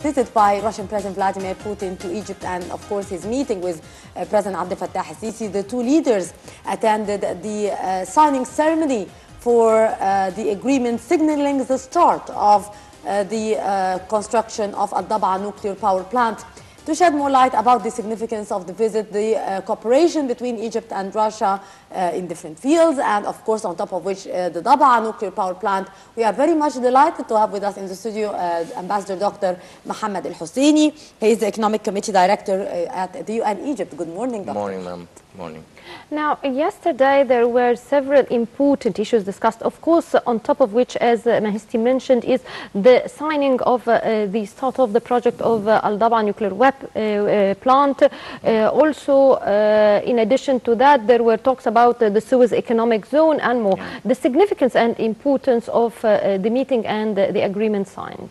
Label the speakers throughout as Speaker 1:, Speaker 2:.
Speaker 1: visit by Russian President Vladimir Putin to Egypt and, of course, his meeting with uh, President Abdel Fattah al-Sisi. The two leaders attended the uh, signing ceremony for uh, the agreement signaling the start of uh, the uh, construction of Al-Daba nuclear power plant. To shed more light about the significance of the visit, the uh, cooperation between Egypt and Russia uh, in different fields, and of course, on top of which, uh, the Daba nuclear power plant. We are very much delighted to have with us in the studio uh, Ambassador Dr. Mohammed El Hosseini. He is the Economic Committee Director uh, at the UN Egypt. Good morning, Doctor.
Speaker 2: Morning, ma'am. Morning.
Speaker 3: Now, yesterday there were several important issues discussed. Of course, on top of which, as uh, Mahisti mentioned, is the signing of uh, uh, the start of the project of uh, Al Daba nuclear wep uh, uh, plant. Uh, also, uh, in addition to that, there were talks about uh, the Suez Economic Zone and more. The significance and importance of the meeting and uh, the agreement signed.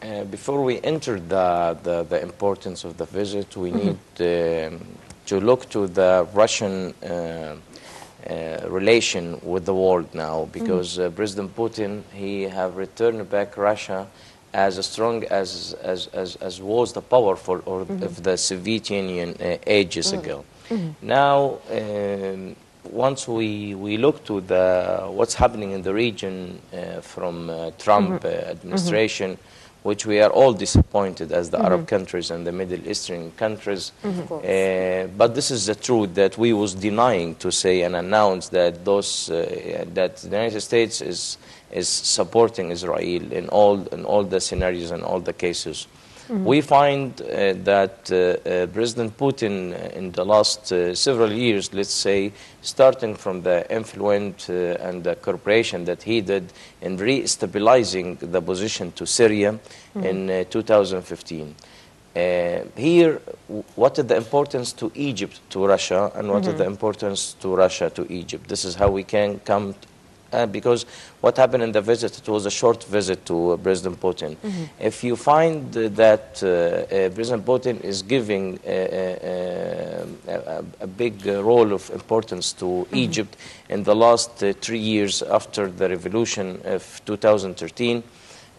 Speaker 2: Uh, before we enter the, the, the importance of the visit, we need um, to look to the Russian uh, uh, relation with the world now, because uh, President Putin he have returned back Russia as strong as as, as, as was the powerful or of the Soviet Union uh, ages ago. Now. Um, once we, we look to the what's happening in the region uh, from uh, Trump uh, administration, which we are all disappointed as the Arab countries and the Middle Eastern countries. Uh, but this is the truth that we was denying to say and announce that those uh, that the United States is is supporting Israel in all in all the scenarios and all the cases. We find uh, that uh, uh, President Putin uh, in the last uh, several years, let's say, starting from the influence uh, and the cooperation that he did in re-stabilizing the position to Syria in uh, 2015. Uh, here, what is the importance to Egypt to Russia, and what is the importance to Russia to Egypt? This is how we can come. Uh, because what happened in the visit, it was a short visit to uh, President Putin. If you find uh, that uh, President Putin is giving uh, uh, a, a, a big role of importance to Egypt in the last uh, three years after the revolution of 2013,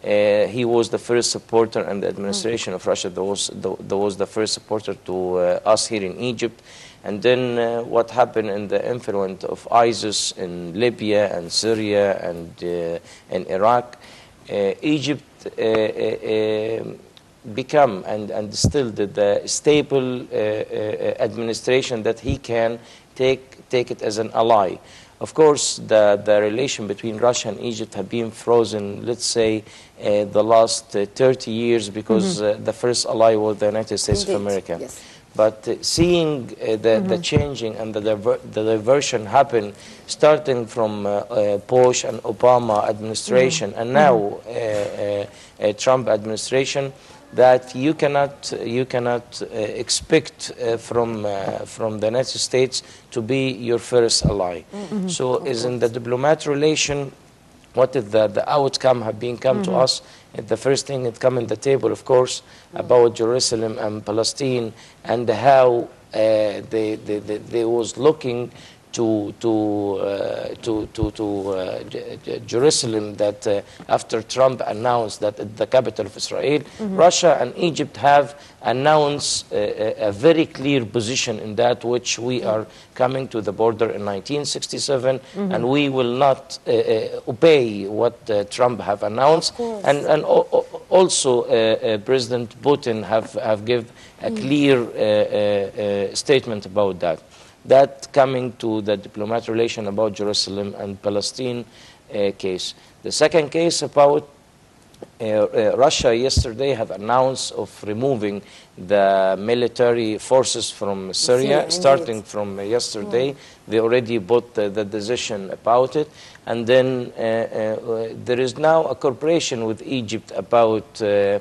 Speaker 2: uh, he was the first supporter and the administration of Russia that was the, that was the first supporter to uh, us here in Egypt. And then uh, what happened in the influence of ISIS in Libya and Syria and uh, in Iraq, uh, Egypt uh, uh, um, become and, and still the, the stable uh, uh, administration that he can take, take it as an ally. Of course, the, the relation between Russia and Egypt have been frozen, let's say, uh, the last uh, 30 years because uh, the first ally was the United States
Speaker 1: Indeed,
Speaker 2: of America.
Speaker 1: yes.
Speaker 2: But uh, seeing uh, the, the changing and the, diver- the diversion happen, starting from uh, Bush and Obama administration, and now uh, uh, Trump administration, that you cannot you cannot uh, expect uh, from uh, from the United States to be your first ally. So, is in the diplomatic relation what is the, the outcome have been come to us. And the first thing that come in the table of course about jerusalem and palestine and how uh, they, they, they, they was looking to to uh, to to, to uh, Jerusalem that uh, after Trump announced that the capital of Israel, Russia and Egypt have announced uh, a, a very clear position in that which we are coming to the border in 1967 and we will not uh, uh, obey what uh, Trump have announced. And and al- al- also uh, uh, President Putin have have give a clear uh, uh, uh, statement about that that coming to the diplomatic relation about Jerusalem and Palestine uh, case. The second case about uh, uh, Russia yesterday have announced of removing the military forces from
Speaker 1: Syria,
Speaker 2: Syria,
Speaker 1: indeed.
Speaker 2: starting from uh, yesterday. They already bought the, decision about it. And then uh, uh, there is now a cooperation with Egypt about uh,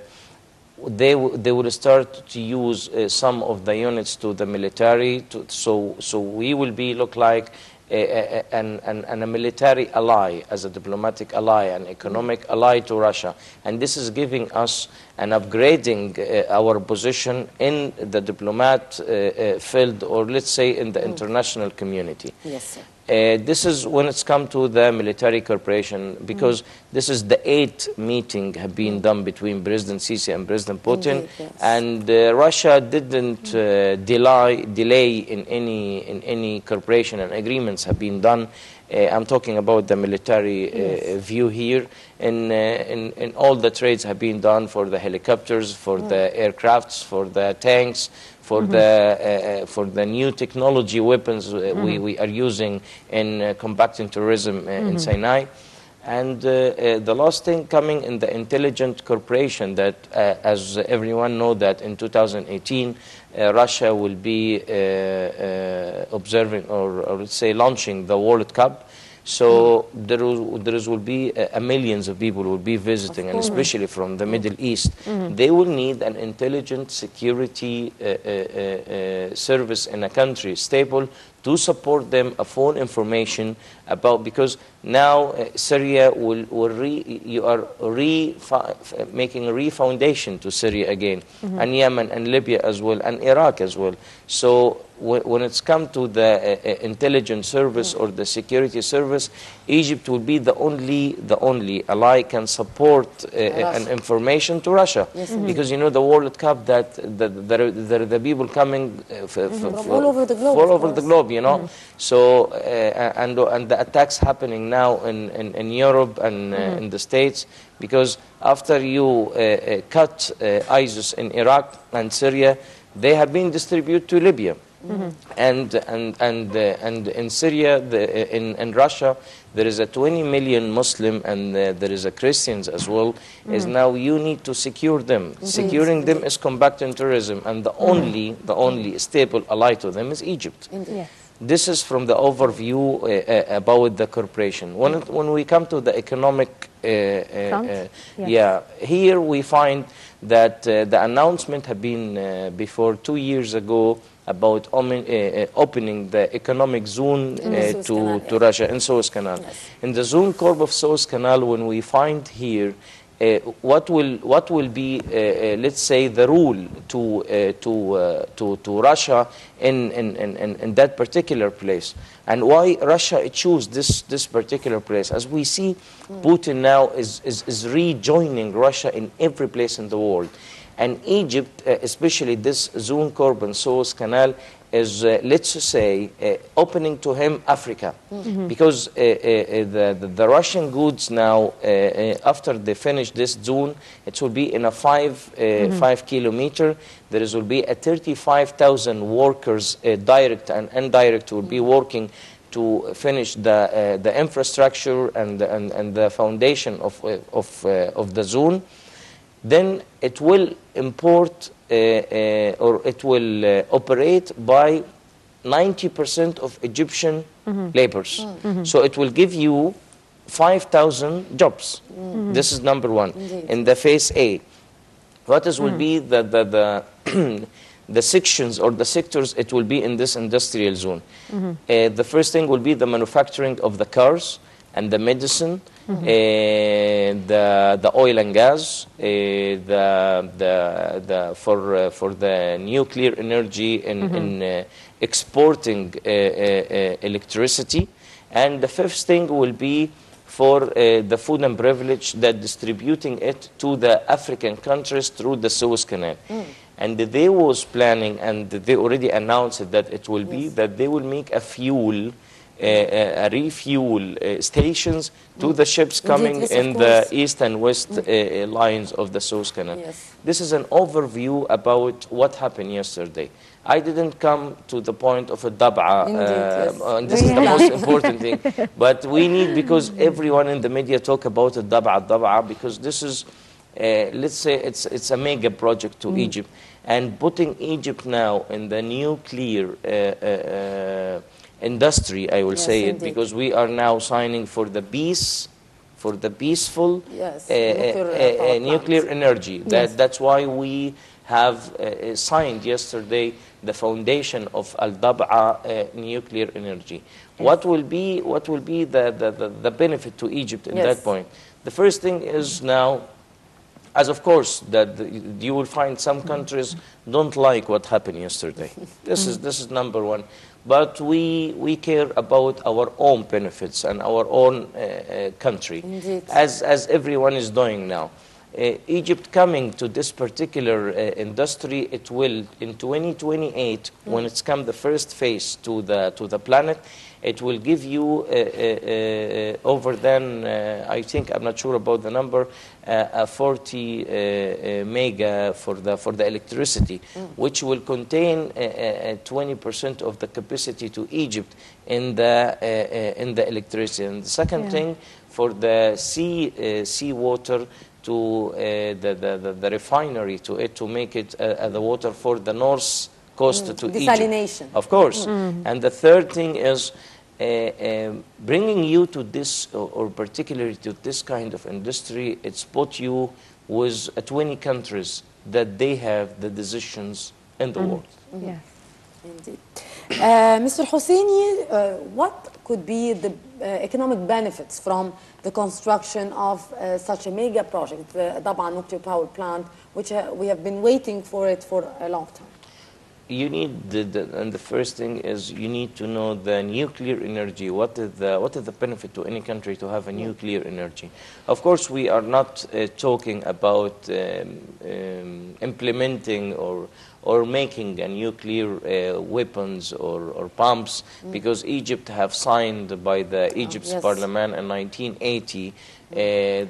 Speaker 2: they, w- they will start to use uh, some of the units to the military. To, so, so we will be look like a, a, an, an, a military ally, as a diplomatic ally, an economic ally to Russia. And this is giving us and upgrading uh, our position in the diplomat uh, uh, field, or let's say in the international community.
Speaker 1: Yes, sir.
Speaker 2: Uh, this is when it's come to the military cooperation because this is the eighth meeting have been done between President Sisi and President Putin,
Speaker 1: Indeed, yes.
Speaker 2: and uh, Russia didn't uh, delay delay in any in any cooperation and agreements have been done. Uh, I'm talking about the military uh, view here. In, uh, in in all the trades have been done for the helicopters, for the aircrafts, for the tanks, for the uh, uh, for the new technology weapons uh, we, we are using in uh, combating terrorism uh, in Sinai. And uh, uh, the last thing coming in the intelligent corporation that, uh, as everyone know, that in 2018 uh, Russia will be uh, uh, observing or, or let's say launching the World Cup. So there, will, there is, will be uh, millions of people will be visiting, and especially from the Middle East. They will need an intelligent security uh, uh, uh, uh, service in a country stable to support them a phone information about because now uh, Syria will, will re, you are re making a refoundation to Syria again and Yemen and Libya as well and Iraq as well. So wh- when it's come to the uh, uh, intelligence service or the security service Egypt will be the only the only ally can support uh, an information to Russia. Because you know the World Cup that, that there, are, there are the people coming uh, f- f-
Speaker 1: From
Speaker 2: f-
Speaker 1: all over the globe,
Speaker 2: all over the globe you know? So uh, and and the attacks happening now in, in, in Europe and uh, in the States because after you uh, uh, cut uh, ISIS in Iraq and Syria they have been distributed to Libya. And and and uh, and in Syria the, in in Russia there is a 20 million Muslim and uh, there is a Christians as well is now you need to secure them. Securing them is combating terrorism and the only the only stable ally to them is Egypt.
Speaker 3: Yes.
Speaker 2: This is from the overview uh, uh, about the corporation. When, when we come to the economic, uh, uh,
Speaker 3: Yes.
Speaker 2: yeah, here we find that uh, the announcement had been uh, before two years ago about opening the economic zone
Speaker 1: the
Speaker 2: uh, to,
Speaker 1: Canal,
Speaker 2: to
Speaker 1: yes.
Speaker 2: Russia in Suez Canal.
Speaker 1: Yes.
Speaker 2: In the zone corp of Suez Canal, when we find here uh, what will what will be uh, uh, let's say the rule to uh, to uh, to to Russia in in, in, in that particular place? And why Russia choose this this particular place? As we see Putin now is, is is rejoining Russia in every place in the world. And Egypt uh, especially this zone corp and Suez Canal is uh, let's say uh, opening to him Africa. Because uh, uh, uh, the, the Russian goods now uh, uh, after they finish this zone it will be in a five uh, five kilometer. There is will be a 35,000 workers uh, direct and indirect will be working to finish the uh, the infrastructure and the, and, and the foundation of uh, of uh, of the zone then it will import uh, uh, or it will uh, operate by 90% of Egyptian laborers. So it will give you 5,000 jobs. This is number one.
Speaker 1: Indeed.
Speaker 2: In the phase A, what is will be the, the, the, the sections or the sectors it will be in this industrial zone? Uh, the first thing will be the manufacturing of the cars and the medicine, uh, the, the oil and gas, uh, the, the, the, for, uh, for the nuclear energy in, in uh, exporting uh, uh, electricity. And the fifth thing will be for uh, the food and beverage that distributing it to the African countries through the Suez Canal. And they was planning, and they already announced that it will be that they will make a fuel, refuel uh, stations to the ships coming
Speaker 1: yes,
Speaker 2: in the east and west uh, uh, lines of the Suez Canal.
Speaker 1: Yes.
Speaker 2: This is an overview about what happened yesterday. I didn't come to the point of a dab'a,
Speaker 1: Indeed,
Speaker 2: uh,
Speaker 1: yes.
Speaker 2: and this is the most important thing. But we need, because everyone in the media talk about a dab'a, dab'a, because this is, uh, let's say, it's, it's a mega project to Egypt. And putting Egypt now in the nuclear uh, uh, uh, industry, I will
Speaker 1: Yes,
Speaker 2: say it, because we are now signing for the peace, for the peaceful
Speaker 1: Yes,
Speaker 2: uh,
Speaker 1: nuclear, uh,
Speaker 2: nuclear energy. That, That's why we have uh, signed yesterday the foundation of Al Dab'a uh, nuclear energy. What will be what will be the, the, the, the benefit to Egypt in
Speaker 1: Yes.
Speaker 2: that point? The first thing is now as of course that the- you will find some countries don't like what happened yesterday. This is this is number one. But we we care about our own benefits and our own uh, uh, country,
Speaker 1: Indeed.
Speaker 2: as as everyone is doing now. Uh, Egypt coming to this particular uh, industry, it will in 2028, when it's come the first phase to the to the planet, it will give you uh, uh, uh, over then uh, I think I'm not sure about the number, uh, a 40 uh, uh, mega for the for the electricity, which will contain uh, uh, 20% of the capacity to Egypt in the uh, uh, in the electricity. And the second
Speaker 3: Yeah.
Speaker 2: thing for the sea uh, sea water to uh, the, the, the the refinery to it to make it uh, uh, the water for the north coast to Egypt.
Speaker 1: Desalination.
Speaker 2: Of course. And the third thing is uh, um, bringing you to this, or, or particularly to this kind of industry, it's put you with uh, 20 countries that they have the decisions in the world.
Speaker 3: Yes.
Speaker 1: Indeed. Uh, Mr. Hosseini, uh, what could be the uh, economic benefits from the construction of uh, such a mega project, the Daban nuclear power plant, which uh, we have been waiting for it for a long time?
Speaker 2: you need the, the, and the first thing is you need to know the nuclear energy. What is the what is the benefit to any country to have a nuclear energy? Of course we are not uh, talking about um, um, implementing or or making a nuclear uh, weapons or, or pumps because Egypt have signed by the Egypt's
Speaker 1: yes.
Speaker 2: parliament in 1980 uh,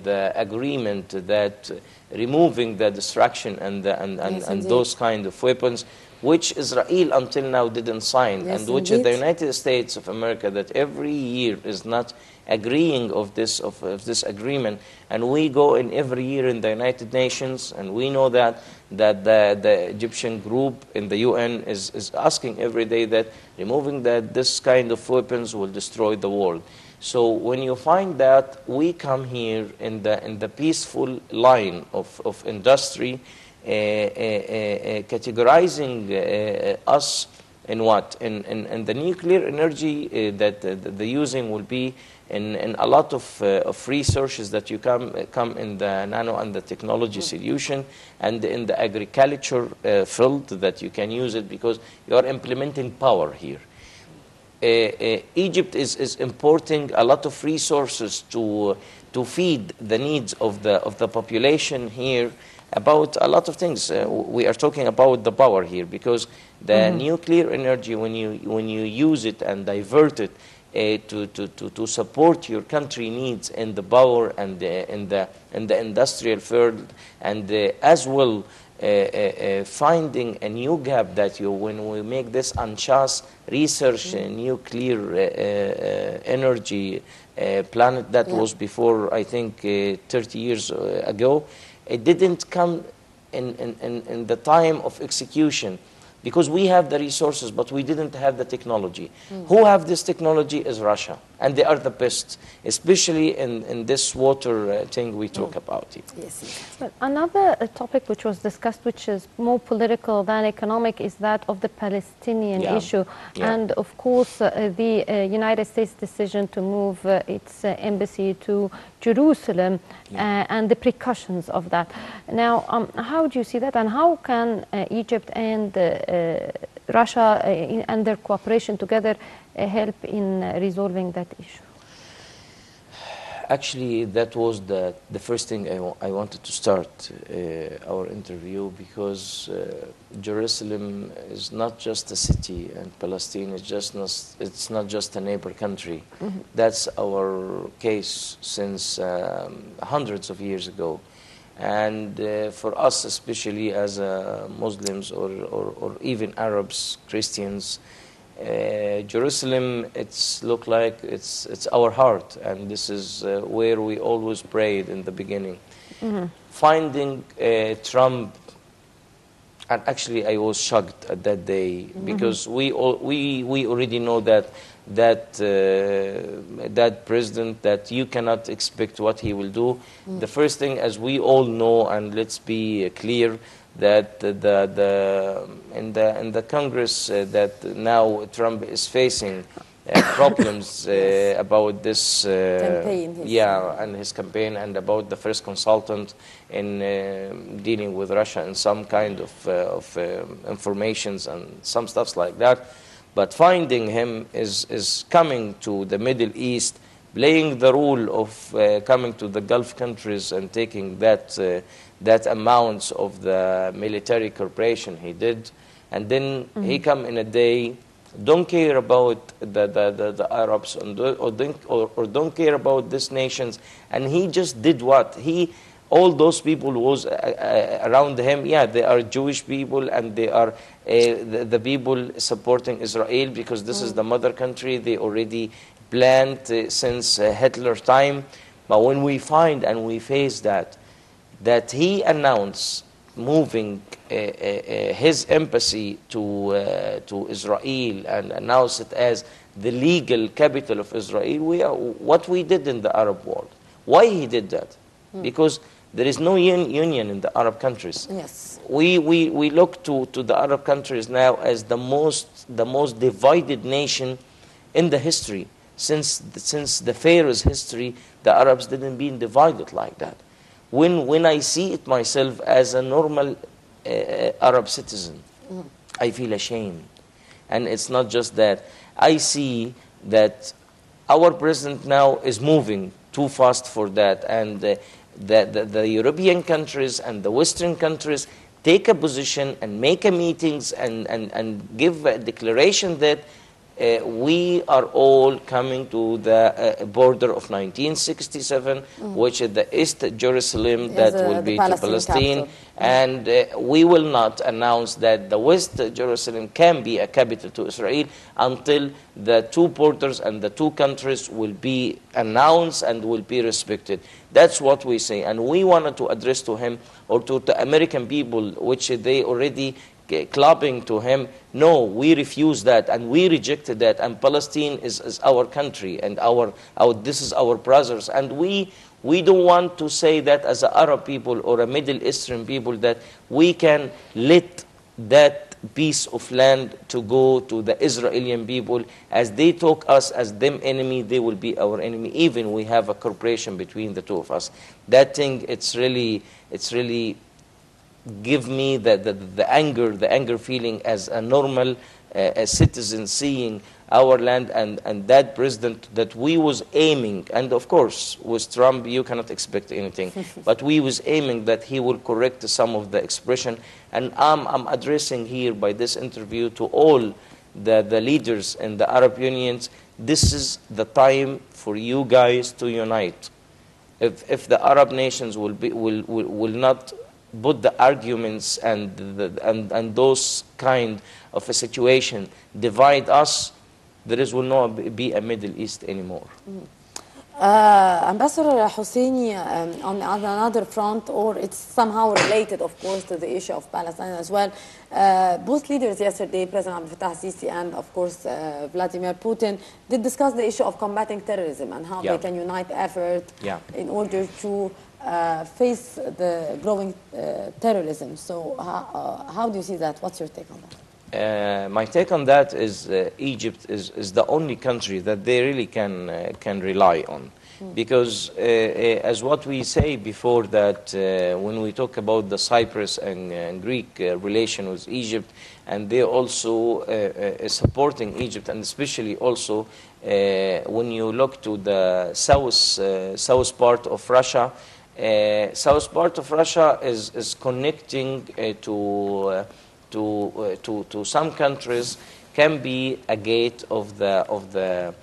Speaker 2: the agreement that removing the destruction and the, and, and,
Speaker 1: Yes,
Speaker 2: and those kind of weapons which Israel until now didn't sign,
Speaker 1: Yes,
Speaker 2: and which
Speaker 1: indeed.
Speaker 2: the United States of America that every year is not agreeing of this of, of this agreement, and we go in every year in the United Nations, and we know that that the, the Egyptian group in the UN is, is asking every day that removing that this kind of weapons will destroy the world. So when you find that we come here in the in the peaceful line of, of industry, uh, uh, uh, categorizing uh, us in what? In, in, in the nuclear energy uh, that uh, the, using will be in, in a lot of, uh, of resources that you come, uh, come in the nano and the technology solution and in the agriculture uh, field that you can use it because you are implementing power here. Uh, uh, Egypt is, is importing a lot of resources to, to feed the needs of the, of the population here about a lot of things. Uh, we are talking about the power here because the nuclear energy, when you, when you use it and divert it uh, to, to, to, to support your country needs in the power and the, in, the, in the industrial field, and uh, as well uh, uh, finding a new gap that you, when we make this unchas research uh, nuclear uh, uh, uh, energy uh, planet that
Speaker 1: Yeah.
Speaker 2: was before, I think, uh, 30 years ago, it didn't come in, in, in, in the time of execution because we have the resources, but we didn't have the technology. Who have this technology is Russia, and they are the best, especially in, in this water uh, thing we talk about here.
Speaker 1: Yes, yes.
Speaker 3: But another uh, topic which was discussed, which is more political than economic, is that of the Palestinian
Speaker 2: Yeah.
Speaker 3: issue.
Speaker 2: Yeah.
Speaker 3: And of course, uh, the uh, United States decision to move uh, its uh, embassy to Jerusalem uh, and the precautions of that. Now, um, how do you see that, and how can uh, Egypt and Russia uh, in, and their cooperation together uh, help in resolving that issue?
Speaker 2: Actually, that was the, the first thing I, I wanted to start uh, our interview because uh, Jerusalem is not just a city and Palestine is just not, it's not just a neighbor country. That's our case since um, hundreds of years ago. And uh, for us, especially as uh, Muslims or, or, or even Arabs, Christians, uh, Jerusalem, it's look like it's it's our heart, and this is uh, where we always prayed in the beginning. Finding uh, Trump, and actually I was shocked at that day because we all, we we already know that that uh, that president that you cannot expect what he will do. The first thing, as we all know, and let's be uh, clear, that the, the, in the in the Congress uh, that now Trump is facing, problems uh, about this uh,
Speaker 1: Campaign,
Speaker 2: yeah and his campaign and about the first consultant in uh, dealing with Russia and some kind of uh, of um, informations and some stuffs like that. But finding him is is coming to the Middle East playing the role of uh, coming to the Gulf countries and taking that uh, that amounts of the military cooperation he did, and then he come in a day, don't care about the the, the, the Arabs or don't or, or don't care about these nations, and he just did what he. All those people was uh, uh, around him, yeah, they are Jewish people and they are uh, the, the people supporting Israel because this is the mother country. They already planned uh, since uh, Hitler time. But when we find and we face that, that he announced moving Uh, uh, uh, his embassy to, uh, to Israel and announced it as the legal capital of Israel, we are, what we did in the Arab world. Why he did that? Hmm. Because there is no un- union in the Arab countries
Speaker 1: Yes.
Speaker 2: we, we, we look to, to the Arab countries now as the most, the most divided nation in the history. Since, since the Pharaoh's history, the Arabs didn't been divided like that. When, when I see it myself as a normal uh, Arab citizen, I feel ashamed. And it's not just that. I see that our president now is moving too fast for that, and uh, the, the, the European countries and the Western countries take a position and make a meetings and, and, and give a declaration that uh, we are all coming to the uh, border of 1967, which is the East Jerusalem
Speaker 1: Yes,
Speaker 2: that
Speaker 1: uh,
Speaker 2: will be to
Speaker 1: Palestine
Speaker 2: Palestine,
Speaker 1: capital.
Speaker 2: and uh, we will not announce that the West Jerusalem can be a capital to Israel until the two borders and the two countries will be announced and will be respected. That's what we say, and we wanted to address to him or to the American people, which they already clubbing to him. No, we refuse that, and we rejected that. And Palestine is, is our country, and our, our this is our brothers, and we we don't want to say that as an Arab people or a Middle Eastern people that we can let that piece of land to go to the Israeli people as they talk us as them enemy they will be our enemy even we have a cooperation between the two of us that thing it's really it's really give me the, the, the anger, the anger feeling as a normal uh, a citizen seeing our land and, and that president that we was aiming, and of course with Trump you cannot expect anything, but we was aiming that he will correct some of the expression, and I'm, I'm addressing here by this interview to all the, the leaders in the Arab unions, this is the time for you guys to unite. If, if the Arab nations will, be, will, will, will not put the arguments and, the, and, and those kind of a situation divide us, there is will not be a Middle East anymore.
Speaker 1: Uh, Ambassador Hosseini, um, on, on another front, or it's somehow related, of course, to the issue of Palestine as well. Uh, both leaders yesterday, President Abdel Fattah Sisi and, of course, uh, Vladimir Putin, did discuss the issue of combating terrorism and how
Speaker 2: Yeah.
Speaker 1: they can unite effort
Speaker 2: Yeah.
Speaker 1: in order to uh, face the growing uh, terrorism. So, how, uh, how do you see that? What's your take on that?
Speaker 2: Uh, my take on that is uh, Egypt is, is the only country that they really can, uh, can rely on. Because, uh, uh, as what we say before, that uh, when we talk about the Cyprus and, and Greek uh, relation with Egypt, and they're also uh, uh, supporting Egypt, and especially also uh, when you look to the south, uh, south part of Russia, uh, south part of Russia is, is connecting uh, to, uh, to, uh, to, to some countries, can be a gate of the, of the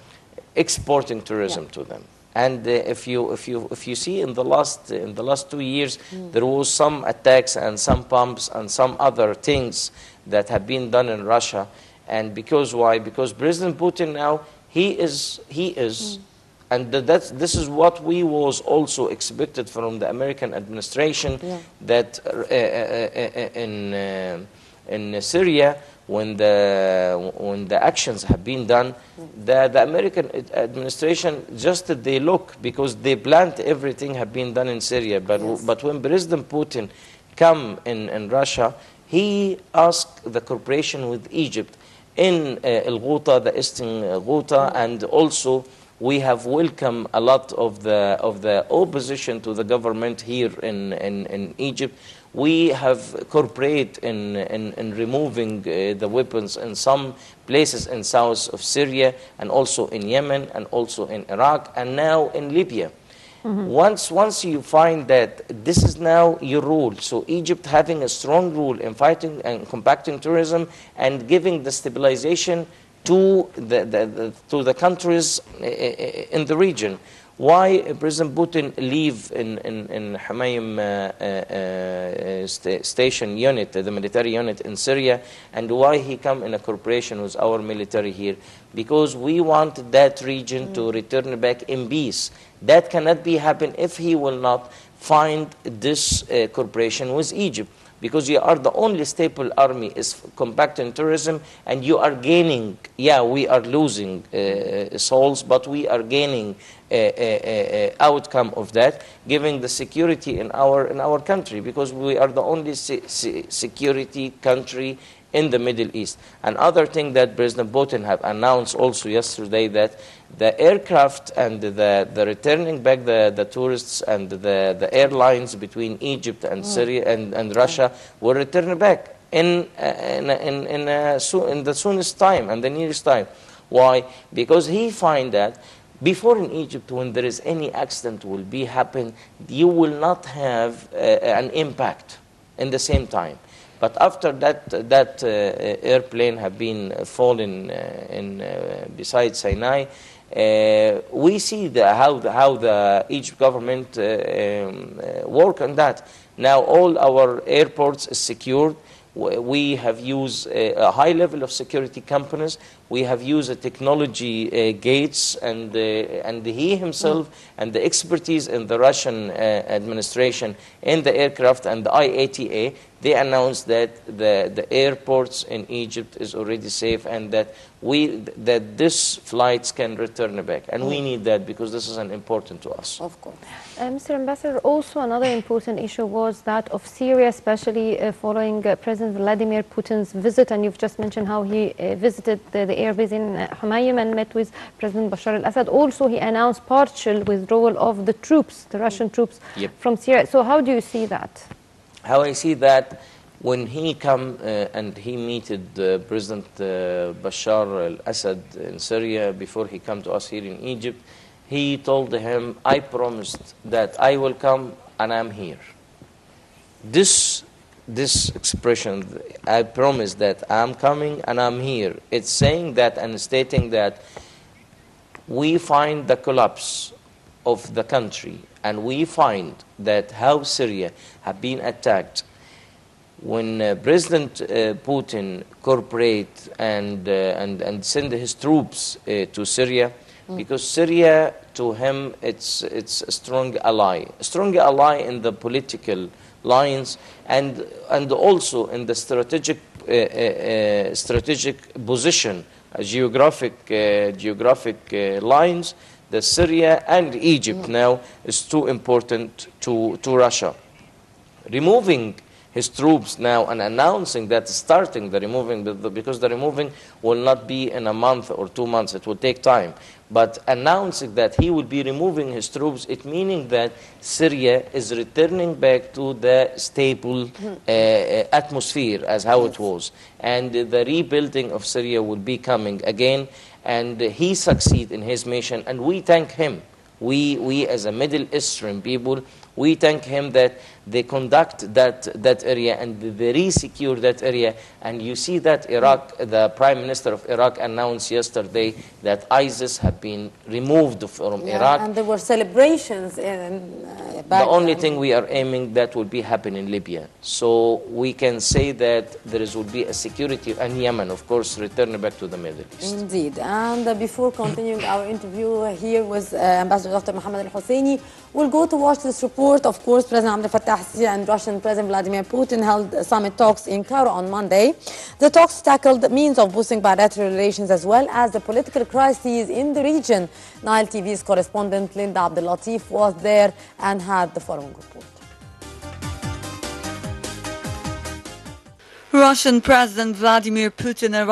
Speaker 2: exporting tourism
Speaker 1: Yeah.
Speaker 2: to them. And uh, if, you, if, you, if you see in the last, in the last two years, there was some attacks and some pumps and some other things that have been done in Russia. And because why? Because President Putin now, he is, he is and th- that's, this is what we was also expected from the American administration
Speaker 1: Yeah.
Speaker 2: that uh, uh, uh, uh, in, uh, in Syria, when the, when the actions have been done, the, the American administration just they look because they planned everything have been done in Syria. But,
Speaker 1: Yes.
Speaker 2: but when President Putin come in, in Russia, he asked the cooperation with Egypt in uh, El Ghouta, the eastern uh, Ghouta, and also we have welcomed a lot of the of the opposition to the government here in, in, in Egypt. We have cooperated in, in, in removing uh, the weapons in some places in south of Syria and also in Yemen and also in Iraq and now in Libya. Once, once you find that this is now your rule, so Egypt having a strong rule in fighting and combating terrorism and giving the stabilization to the, the, the, to the countries in the region. Why President Putin leave in, in, in Hamayim uh, uh, uh, sta- station unit, the military unit in Syria, and why he come in a cooperation with our military here? Because we want that region to return back in peace. That cannot be happen if he will not find this uh, cooperation with Egypt because you are the only stable army is combating terrorism and you are gaining yeah we are losing uh, souls but we are gaining uh, uh, uh, outcome of that giving the security in our in our country. Because we are the only se- se- security country in the Middle East. Another thing that President Putin have announced also yesterday that the aircraft and the, the returning back the, the tourists and the, the airlines between Egypt and Syria and, and Russia will return back in, uh, in, in, in, uh, so, in the soonest time and the nearest time. Why? Because he find that before in Egypt, when there is any accident will be happen, you will not have uh, an impact in the same time. But after that, that uh, airplane had been fallen uh, in uh, beside Sinai, uh, we see the, how the, how the Egypt government uh, um, uh, work on that. Now all our airports is secured. We have used a, a high level of security companies. We have used a technology uh, gates, and uh, and he himself and the expertise in the Russian uh, administration in the aircraft and the IATA. They announced that the, the airports in Egypt is already safe and that we that this flights can return back, and we need that because this is an important to us.
Speaker 1: Of course.
Speaker 3: Uh, Mr. Ambassador, also another important issue was that of Syria, especially uh, following uh, President Vladimir Putin's visit, and you've just mentioned how he uh, visited the, the airbase in uh, Humayim and met with President Bashar al-Assad. Also, he announced partial withdrawal of the troops, the Russian troops
Speaker 2: Yep.
Speaker 3: from Syria. So how do you see that?
Speaker 2: How I see that when he come uh, and he meted uh, President uh, Bashar al-Assad in Syria before he come to us here in Egypt, he told him, I promised that I will come and I'm here. This, this expression, I promise that I'm coming and I'm here, it's saying that and stating that we find the collapse of the country and we find that how Syria have been attacked when uh, President uh, Putin cooperate and, uh, and, and send his troops uh, to Syria because Syria to him it's, it's a strong ally, a strong ally in the political lines and, and also in the strategic, uh, uh, strategic position, geographic, uh, geographic uh, lines, the Syria and Egypt now is too important to, to Russia. Removing his troops now and announcing that starting the removing because the removing will not be in a month or two months it will take time. But announcing that he will be removing his troops it meaning that syria is returning back to the stable uh, uh, atmosphere as how it was. And the rebuilding of syria will be coming again and he succeed in his mission and we thank him we, we as a Middle Eastern people, we thank him that they conduct that, that area and they re-secure that area. And you see that Iraq, the Prime Minister of Iraq announced yesterday that ISIS have been removed from
Speaker 1: Yeah,
Speaker 2: Iraq.
Speaker 1: and there were celebrations in uh,
Speaker 2: The only thing we are aiming that will be happen in Libya. So we can say that there is, will be a security, and Yemen, of course, return back to the Middle East.
Speaker 1: Indeed. And uh, before continuing our interview here with uh, Ambassador Dr. Mohammed Al Husseini, we'll go to watch this report. Of course, President Abdel Fattah al-Sisi and Russian President Vladimir Putin held summit talks in Cairo on Monday. The talks tackled means of boosting bilateral relations as well as the political crises in the region. Nile TV's correspondent Linda Abdel Latif was there and had the following report.
Speaker 4: Russian President Vladimir Putin arrived